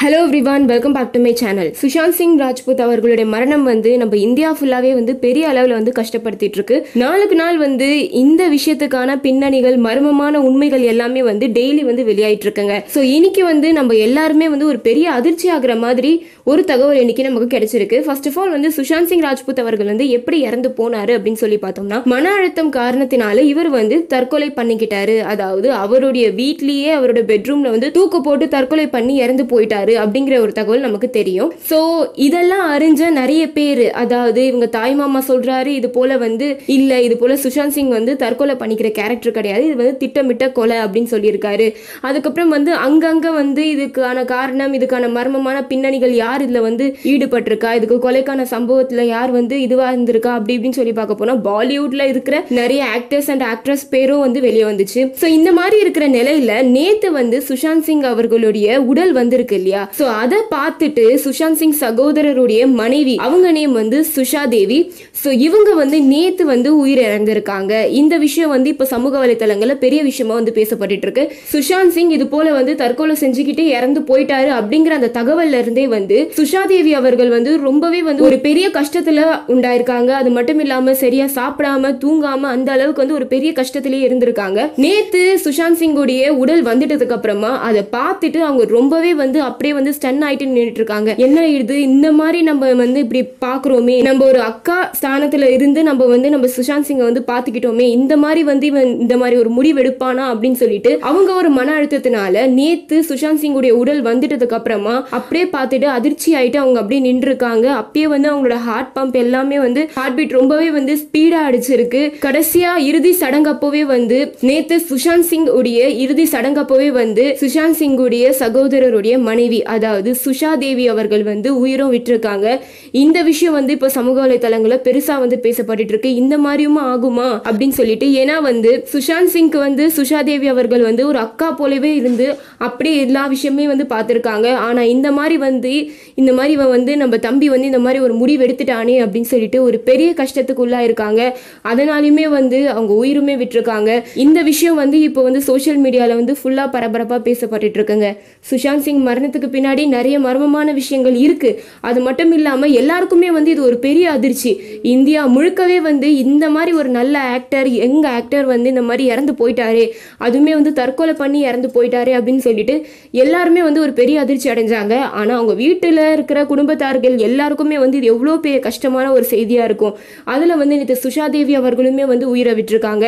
Hello everyone welcome back to my channel Sushant Singh Rajput அவர்களுடைய மரணம் வந்து நம்ம இந்தியா ஃபுல்லாகவே வந்து பெரிய அளவில் வந்து கஷ்டப்படுத்திட்டு இருக்கு. நாளுக்கு நாள் வந்து இந்த விஷயத்துக்கான பின்னணிகள் மர்மமான உண்மைகள் எல்லாமே வந்து டெய்லி வந்து வெளியாயிட்டு இருக்குங்க. ஸோ இன்னைக்கு வந்து நம்ம எல்லாருமே வந்து ஒரு பெரிய அதிர்ச்சி ஆகிற மாதிரி ஒரு தகவல் இன்னைக்கு நமக்கு கிடைச்சிருக்கு. ஃபர்ஸ்ட் ஆஃப் ஆல் வந்து சுஷாந்த் சிங் ராஜ்புத் அவர்கள் வந்து எப்படி இறந்து போனாரு அப்படின்னு சொல்லி பார்த்தோம்னா மன அழுத்தம் காரணத்தினால இவர் வந்து தற்கொலை பண்ணிக்கிட்டாரு. அதாவது அவருடைய வீட்லேயே அவரோட பெட்ரூம்ல வந்து தூக்கு போட்டு தற்கொலை பண்ணி இறந்து போயிட்டாரு. அப்படிங்கிற ஒரு தகவல் நமக்கு தெரியும். ஸோ இதெல்லாம் அறிஞ்ச நிறைய பேர் அதாவது இவங்க தாய் மாமா சொல்றாரு இது போல வந்து இல்ல இது போல சுஷாந்த் சிங் வந்து தற்கொலை பண்ணிக்கிற கேரக்டர் கிடையாது. இது வந்து திட்டமிட்ட கொலை அப்படின்னு சொல்லியிருக்காரு. அதுக்கப்புறம் வந்து அங்கங்க வந்து இதுக்கான காரணம் இதுக்கான மர்மமான பின்னணிகள் யார் இதுல வந்து ஈடுபட்டிருக்கா இதுக்கு கொலைக்கான சம்பவத்துல யார் வந்து இதுவா இருந்திருக்கா அப்படி இப்படின்னு சொல்லி பார்க்க போனா பாலிவுட்ல இருக்கிற நிறைய ஆக்டர்ஸ் அண்ட் ஆக்ட்ரஸ் பேரும் வந்து வெளியே வந்துச்சு. ஸோ இந்த மாதிரி இருக்கிற நிலையில நேத்து வந்து சுஷாந்த் சிங் அவர்களுடைய உடல் வந்திருக்கு இல்லையா? ஸோ அதை பார்த்துட்டு சுஷாந்த் சிங் சகோதரருடைய மனைவி அவங்க நேம் வந்து சுஷா தேவி. ஸோ இவங்க வந்து நேத்து வந்து உயிர் இறந்திருக்காங்க இந்த விஷயம் வந்து இப்போ சமூக வலைத்தளங்கள்ல பெரிய விஷயமா வந்து பேசப்பட்டுட்டு இருக்கு சுஷாந்த் சிங் இது போல வந்து தற்கொலை செஞ்சுக்கிட்டே இறந்து போயிட்டாரு அப்படிங்கிற அந்த தகவல்ல இருந்தே வந்து சுஷா தேவி அவர்கள் வந்து ரொம்பவே வந்து ஒரு பெரிய கஷ்டத்துல உண்டாயிருக்காங்க. அது மட்டும் இல்லாம சரியா சாப்பிடாம தூங்காம அந்த அளவுக்கு வந்து ஒரு பெரிய கஷ்டத்திலேயே இருந்திருக்காங்க. நேத்து சுஷாந்த் சிங்குடைய உடல் வந்துட்டதுக்கு அப்புறமா அதை பார்த்துட்டு அவங்க ரொம்பவே வந்து அப்படியே வந்து ஸ்டன் ஆயிட்டு நின்றுட்டு இருக்காங்க. என்ன இது? இந்த மாதிரி நம்ம வந்து இப்படி பாக்குறோமே நம்ம ஒரு அக்கா ஸ்தானத்துல இருந்து நம்ம வந்து நம்ம சுஷாந்த் சிங்கை வந்து பாத்துக்கிட்டோமே இந்த மாதிரி வந்து இவன் இந்த மாதிரி ஒரு முடிவு எடுப்பானா அப்படின்னு சொல்லிட்டு அவங்க ஒரு மன அழுத்தத்தினால நேத்து சுஷாந்த் சிங்குடைய உடல் வந்துட்டதுக்கு அப்புறமா அப்படியே பார்த்துட்டு அதிர்ச்சி ஆயிட்டு அவங்க அப்படியே நின்று இருக்காங்க அப்பயே வந்து அவங்களோட ஹார்ட் பம்ப் எல்லாமே வந்து ஹார்ட் பீட் ரொம்பவே வந்து ஸ்பீடா அடிச்சிருக்கு. கடைசியா இறுதி சடங்கப்போவே வந்து நேத்து சுஷாந்த் சிங் உடைய இறுதி சடங்கப்போவே வந்து சுஷாந்த் சிங்குடைய சகோதரருடைய மனைவி அதாவது சுஷா தேவி அவர்கள் வந்து உயிரும் விட்டுருக்காங்க. இந்த விஷயம் வந்து இப்போ சமூக வலைதளங்களில் பெருசா வந்து பேசப்பட்டுட்டு இருக்கு. இந்த மாதிரியுமா ஆகுமா அப்படின்னு சொல்லிட்டு ஏன்னா வந்து சுஷாந்த் சிங்க்கு வந்து சுஷா தேவி அவர்கள் வந்து ஒரு அக்கா போலவே இருந்து அப்படியே எல்லா விஷயமே வந்து பார்த்துருக்காங்க. ஆனா இந்த மாதிரி வந்து இந்த மாதிரி இவன் வந்து நம்ம தம்பி வந்து இந்த மாதிரி ஒரு முடிவு எடுத்துட்டானே அப்படின்னு சொல்லிட்டு ஒரு பெரிய கஷ்டத்துக்குள்ளா இருக்காங்க. அதனாலுமே வந்து அவங்க உயிருமே விட்டுருக்காங்க. இந்த விஷயம் வந்து இப்போ வந்து சோஷியல் மீடியாவில் வந்து ஃபுல்லா பரபரப்பா பேசப்பட்டுட்டு இருக்குங்க. சுஷாந்த் சிங் மரணத்துக்கு பின்னாடி நிறைய மர்மமான விஷயங்கள் இருக்கு. அது மட்டும் இல்லாமல் எல்லாருக்குமே வந்து இது ஒரு பெரிய அதிர்ச்சி. இந்தியா முழுக்கவே வந்து இந்த மாதிரி ஒரு நல்ல ஆக்டர் எங்க ஆக்டர் வந்து இந்த மாதிரி இறந்து போயிட்டாரே. அதுவுமே வந்து தற்கொலை பண்ணி இறந்து போயிட்டாரே அப்படின்னு சொல்லிட்டு எல்லாருமே வந்து ஒரு பெரிய அதிர்ச்சி அடைஞ்சாங்க. ஆனால் அவங்க வீட்டில் இருக்கிற குடும்பத்தார்கள் எல்லாருக்குமே வந்து இது எவ்வளோ பெரிய கஷ்டமான ஒரு செய்தியாக இருக்கும். அதில் வந்து நேற்று சுஷா தேவி அவர்களுமே வந்து உயிரை விட்டுருக்காங்க.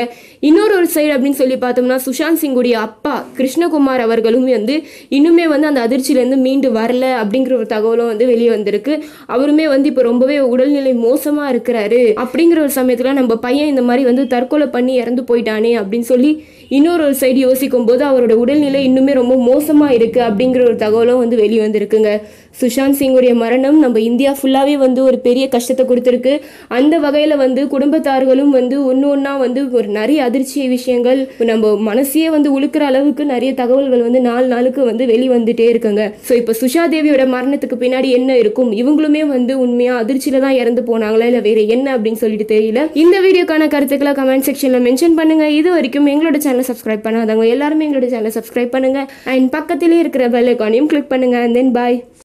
இன்னொரு ஒரு சைடு அப்படின்னு சொல்லி பார்த்தோம்னா சுஷாந்த் சிங்குடைய அப்பா கிருஷ்ணகுமார் அவர்களுமே வந்து இன்னுமே வந்து அந்த அதிர்ச்சியில் அதிர்ச்சியிலேருந்து மீண்டு வரல அப்படிங்கிற ஒரு தகவலும் வந்து வெளியே வந்திருக்கு. அவருமே வந்து இப்போ ரொம்பவே உடல்நிலை மோசமா இருக்கிறாரு. அப்படிங்கிற ஒரு சமயத்துல நம்ம பையன் இந்த மாதிரி வந்து தற்கொலை பண்ணி இறந்து போயிட்டானே அப்படின்னு சொல்லி இன்னொரு ஒரு சைடு யோசிக்கும் போது அவரோட உடல்நிலை இன்னுமே ரொம்ப மோசமா இருக்கு அப்படிங்கிற ஒரு தகவலும் வந்து வெளியே வந்திருக்குங்க. சுஷாந்த் சிங்குடைய மரணம் நம்ம இந்தியா ஃபுல்லாகவே வந்து ஒரு பெரிய கஷ்டத்தை கொடுத்துருக்கு. அந்த வகையில் வந்து குடும்பத்தார்களும் வந்து ஒன்று ஒன்றா வந்து ஒரு நிறைய அதிர்ச்சி விஷயங்கள் நம்ம மனசையே வந்து உழுக்கிற அளவுக்கு நிறைய தகவல்கள் வந்து நாலு நாளுக்கு வந்து வெளிவந்துட்டே இருக்குங்க. ஸோ இப்போ சுஷா தேவியோட மரணத்துக்கு பின்னாடி என்ன இருக்கும்? இவங்களுமே வந்து உண்மையா அதிர்ச்சியில தான் இறந்து போனாங்களா? இல்லை வேற என்ன அப்படின்னு சொல்லிட்டு தெரியல. இந்த வீடியோக்கான கருத்துக்களை கமெண்ட் செக்ஷன்ல மென்ஷன் பண்ணுங்க. இது வரைக்கும் எங்களோட சேனலை சப்ஸ்கிரைப் பண்ணாதவங்க எல்லாருமே எங்களோட சேனலை சப்ஸ்கிரைப் பண்ணுங்க. அண்ட் பக்கத்திலே இருக்கிற பெல் ஐக்கானையும் கிளிக் பண்ணுங்க. And then bye